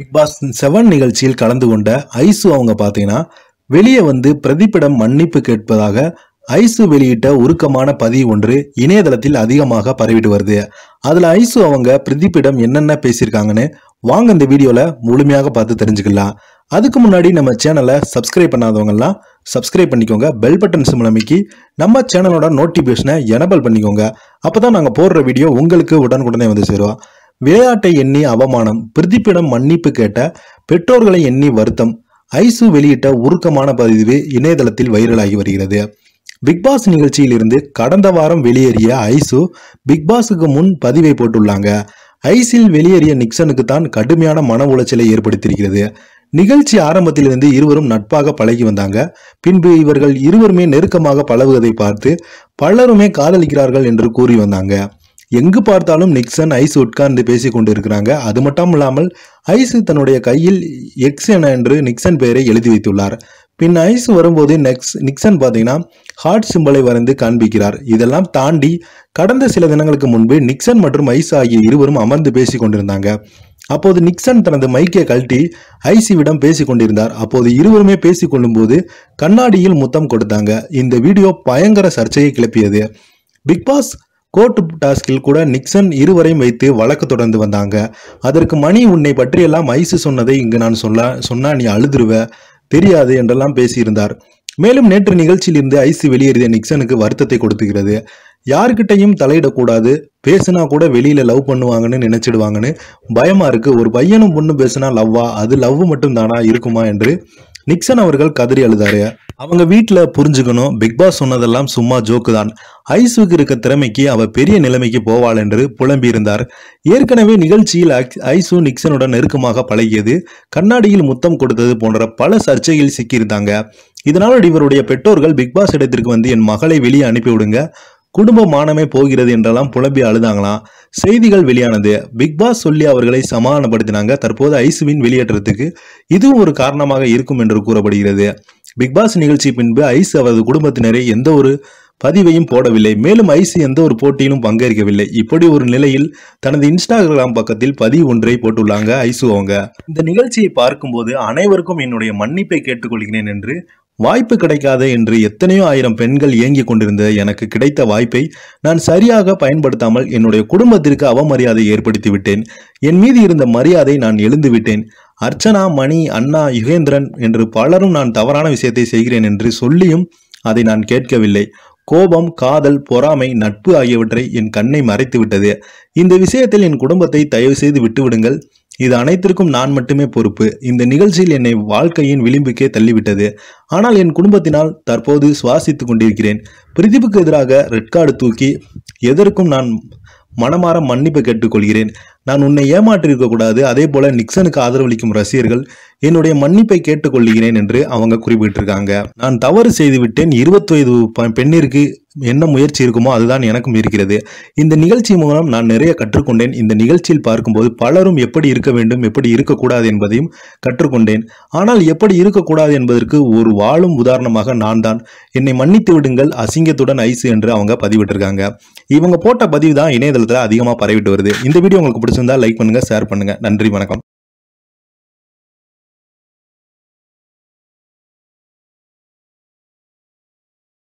Big pass seven நிகழ்ச்சியில் கலந்து கொண்ட ஐசு அவங்க பார்த்தீங்கன்னா வெளியே வந்து பிரதீப்பிடம் மன்னிப்பு கேட்பதாக ஐசு வெளியிட்ட உருக்கமான பதிவு ஒன்று இணையதளத்தில் அதிகமாக பரவிட்டு வருது. அதில் ஐசு அவங்க பிரதீப்பிடம் என்னென்ன பேசியிருக்காங்கன்னு வாங்க இந்த வீடியோவில் முழுமையாக பார்த்து தெரிஞ்சுக்கலாம். அதுக்கு முன்னாடி நம்ம சேனலை சப்ஸ்கிரைப் பண்ணாதவங்கலாம் சப்ஸ்கிரைப் பண்ணிக்கோங்க. பெல் பட்டன் சிம் அமைக்கி நம்ம சேனலோட நோட்டிஃபிகேஷனை எனபிள் பண்ணிக்கோங்க. அப்போ தான் நாங்கள் போடுற வீடியோ உங்களுக்கு உடனுக்குடனே வந்து சேருவோம் விளையாட்டை எண்ணி அவமானம் பிரதீப்பிடம் மன்னிப்பு கேட்ட பெற்றோர்களை எண்ணி வருத்தம் ஐசு வெளியிட்ட உருக்கமான பதிவு இணையதளத்தில் வைரலாகி வருகிறது. பிக்பாஸ் நிகழ்ச்சியிலிருந்து கடந்த வாரம் வெளியேறிய ஐசு பிக்பாஸுக்கு முன் பதிவை போட்டுள்ளாங்க. ஐசில் வெளியேறிய நிக்சனுக்கு தான் கடுமையான மன உளைச்சலை ஏற்படுத்தியிருக்கிறது. நிகழ்ச்சி ஆரம்பத்திலிருந்து இருவரும் நட்பாக பழகி வந்தாங்க. பின்பு இவர்கள் இருவருமே நெருக்கமாக பழகுவதை பார்த்து பலருமே காதலிக்கிறார்கள் என்று கூறி வந்தாங்க. எங்கு பார்த்தாலும் நிக்சன் ஐஸ் உட்கார்ந்து பேசிக் கொண்டிருக்கிறாங்க. அது மட்டும் இல்லாமல் ஐஸ் தன்னுடைய கையில் எக்ஸ் என என்று நிக்சன் பெயரை எழுதி வைத்துள்ளார். பின் ஐஸ் வரும்போது நெக்ஸ் நிக்சன் பார்த்தீங்கன்னா ஹார்ட் சிம்பலை வரைந்து காண்பிக்கிறார். இதெல்லாம் தாண்டி கடந்த சில தினங்களுக்கு முன்பு நிக்சன் மற்றும் ஐஸ் ஆகிய இருவரும் அமர்ந்து பேசிக் கொண்டிருந்தாங்க. அப்போது நிக்சன் தனது மைக்கை கழட்டி ஐசிவிடம் பேசி கொண்டிருந்தார். அப்போது இருவருமே பேசி கொள்ளும்போது கண்ணாடியில் முத்தம் கொடுத்தாங்க. இந்த வீடியோ பயங்கர சர்ச்சையை கிளப்பியது. பிக் பாஸ் கோர்ட் டாஸ்கில் கூட நிக்சன் இருவரையும் வைத்து வழக்கு தொடர்ந்து வந்தாங்க. அதற்கு மணி உன்னை பற்றியெல்லாம் ஐசு சொன்னதை இங்கு நான் சொல்ல சொன்னா நீ அழுதுருவ தெரியாது என்றெல்லாம் பேசியிருந்தார். மேலும் நேற்று நிகழ்ச்சியிலிருந்து ஐசு வெளியேறிய நிக்சனுக்கு வருத்தத்தை கொடுத்துகிறது. யாருக்கிட்டையும் தலையிடக்கூடாது பேசுனா கூட வெளியில லவ் பண்ணுவாங்கன்னு நினைச்சிடுவாங்கன்னு பயமா இருக்கு. ஒரு பையனும் பொண்ணு பேசுனா லவ்வா? அது லவ் மட்டும் தானா இருக்குமா என்று நிக்சன் அவர்கள் கதறி அழுதாரு. அவங்க வீட்டில் புரிஞ்சுக்கணும். பிக் பாஸ் சொன்னதெல்லாம் சும்மா ஜோக்கு தான். ஐசுக்கு இருக்க திறமைக்கு அவ பெரிய நிலைமைக்கு போவாள் என்று புலம்பியிருந்தார் ஏற்கனவே நிகழ்ச்சியில் ஐசு நிக்சனுடன் நெருக்கமாக பழகியது. கண்ணாடியில் முத்தம் கொடுத்தது போன்ற பல சர்ச்சையில் சிக்கியிருந்தாங்க. இதனால் இவருடைய பெற்றோர்கள் பிக் பாஸ் இடத்திற்கு வந்து என் மகளை வெளியே அனுப்பிவிடுங்க. குடும்ப மானமே போகிறது என்றெல்லாம் புலம்பி அழுதாங்களாம் செய்திகள் வெளியானது பிக் பாஸ் சொல்லி அவர்களை சமாதானப்படுத்தினாங்க. தற்போது ஐசுவின் வெளியேற்றத்துக்கு இதுவும் ஒரு காரணமாக இருக்கும் என்று கூறப்படுகிறது. பிக் பாஸ் நிகழ்ச்சி பின்பு ஐஸ் அவரது குடும்பத்தினரை எந்த ஒரு பதிவையும் போடவில்லை. மேலும் ஐஸ் எந்த ஒரு போட்டியிலும் பங்கேற்கவில்லை. இப்படி ஒரு நிலையில் தனது இன்ஸ்டாகிராம் பக்கத்தில் பதிவு ஒன்றை போட்டுள்ளாங்க ஐசு அவங்க. இந்த நிகழ்ச்சியை பார்க்கும்போது அனைவருக்கும் என்னுடைய மன்னிப்பை கேட்டுக்கொள்கிறேன் என்று வாய்ப்பு கிடைக்காதே என்று எத்தனையோ ஆயிரம் பெண்கள் ஏங்கிக் கொண்டிருந்த எனக்கு கிடைத்த வாய்ப்பை நான் சரியாக பயன்படுத்தாமல் என்னுடைய குடும்பத்திற்கு அவமரியாதை ஏற்படுத்தி விட்டேன். என் மீது இருந்த மரியாதை நான் எழுந்து விட்டேன். அர்ச்சனா மணி அண்ணா யுகேந்திரன் என்று பலரும் நான் தவறான விஷயத்தை செய்கிறேன் என்று சொல்லியும் அதை நான் கேட்கவில்லை. கோபம் காதல் பொறாமை நட்பு ஆகியவற்றை என் கண்ணை மறைத்து விட்டது. இந்த விஷயத்தில் என் குடும்பத்தை தயவு செய்து விட்டுவிடுங்கள். இது அனைத்திற்கும் நான் மட்டுமே பொறுப்பு. இந்த நிகழ்ச்சியில் என்னை வாழ்க்கையின் விளிம்புக்கே தள்ளிவிட்டது. ஆனால் என் குடும்பத்தினால் தற்போது சுவாசித்துக் கொண்டிருக்கிறேன். பிரதீப்புக்கு எதிராக ரெட் கார்டு தூக்கி எதற்கும் நான் மனமாற மன்னிப்பு கேட்டுக்கொள்கிறேன். நான் உன்னை ஏமாற்றிருக்க கூடாது அதே போல நிக்சனுக்கு ஆதரவளிக்கும் ரசிகர்கள் என்னுடைய மன்னிப்பை கேட்டுக்கொள்கிறேன் என்று அவங்க குறிப்பிட்டிருக்காங்க. நான் தவறு செய்துவிட்டேன். இருபத்தி வயது பெண்ணிற்கு என்ன முயற்சி இருக்குமோ அதுதான் எனக்கும் இருக்கிறது. இந்த நிகழ்ச்சி மூலம் நான் நிறைய கற்றுக்கொண்டேன். இந்த நிகழ்ச்சியில் பார்க்கும்போது பலரும் எப்படி இருக்க வேண்டும் எப்படி இருக்கக்கூடாது என்பதையும் கற்றுக்கொண்டேன். ஆனால் எப்படி இருக்கக்கூடாது என்பதற்கு ஒரு வாழும் உதாரணமாக நான் தான் என்னை மன்னித்து விடுங்கள் அசிங்கத்துடன் ஐசு என்று அவங்க பதிவிட்டிருக்காங்க. இவங்க போட்ட பதிவு தான் இணையதளத்தில் அதிகமாக பரவிட்டு வருது. இந்த வீடியோ உங்களுக்கு பிடிச்சிருந்தா லைக் பண்ணுங்கள் ஷேர் பண்ணுங்கள் நன்றி வணக்கம்.